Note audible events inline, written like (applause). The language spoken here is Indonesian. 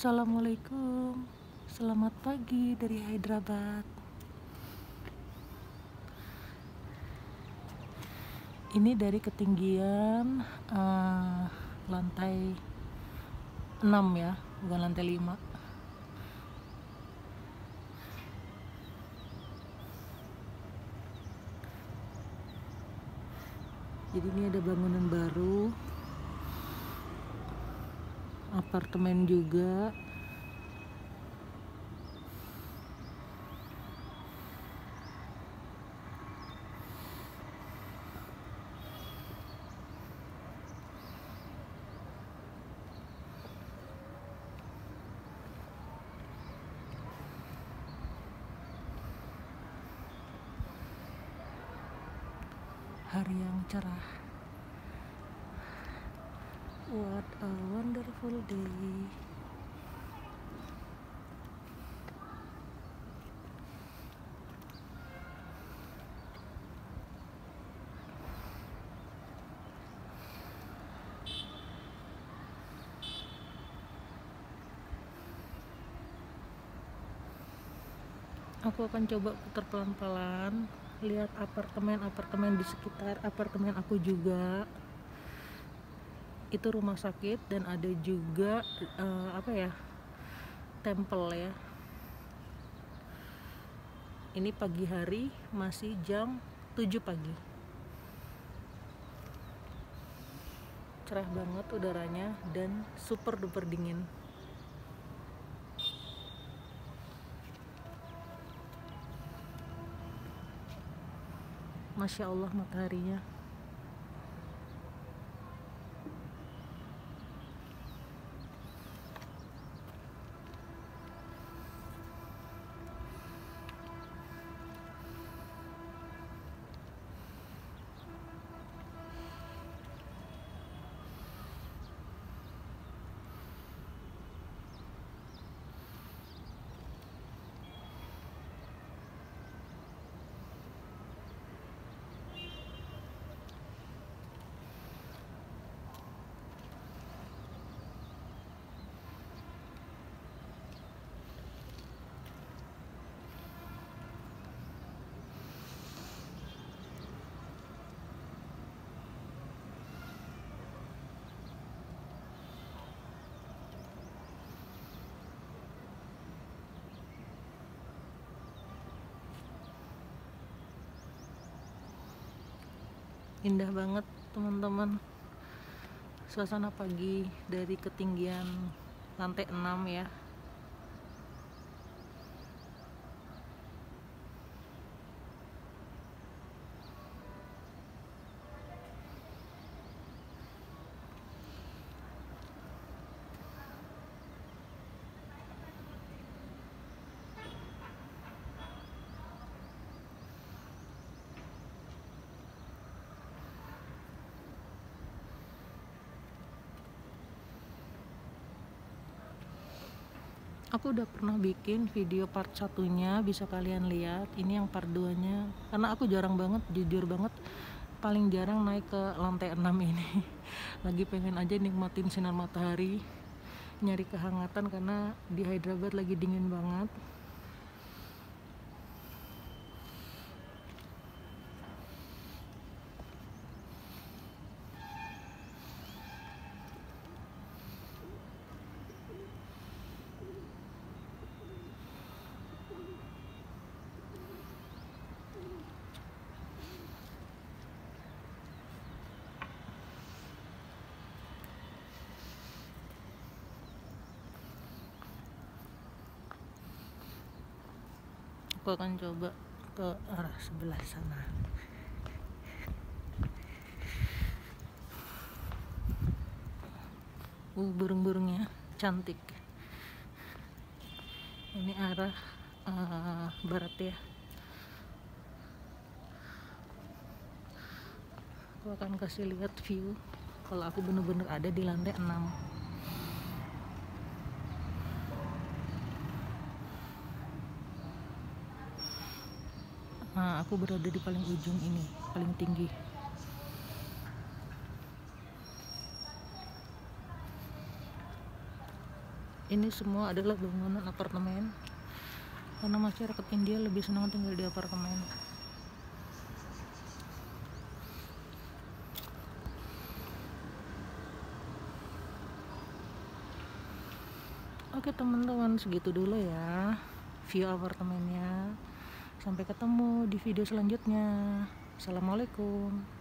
Assalamualaikum. Selamat pagi dari Hyderabad. Ini dari ketinggian uh, lantai 6 ya Bukan lantai 5 jadi ini ada bangunan baru apartemen juga hari yang cerah. What a wonderful day. Aku akan coba putar pelan-pelan lihat apartemen-apartemen di sekitar apartemen aku juga itu rumah sakit dan ada juga uh, apa ya temple ya. Ini pagi hari masih jam 7 pagi. Cerah banget udaranya dan super duper dingin. Masya Allah mataharinya indah banget teman-teman. Suasana pagi dari ketinggian lantai 6 ya aku udah pernah bikin video part satunya bisa kalian lihat. Ini yang part 2 nya karena aku jarang banget jujur banget paling jarang naik ke lantai 6 ini. (laughs) Lagi pengen aja nikmatin sinar matahari nyari kehangatan karena di Hyderabad lagi dingin banget aku akan coba ke arah sebelah sana. Uh burung-burungnya cantik. Ini arah uh, barat ya. Aku akan kasih lihat view kalau aku bener-bener ada di lantai 6 nah aku berada di paling ujung ini paling tinggi. Ini semua adalah bangunan apartemen karena masyarakat India lebih senang tinggal di apartemen. Oke teman-teman segitu dulu ya view apartemennya sampai ketemu di video selanjutnya. Assalamualaikum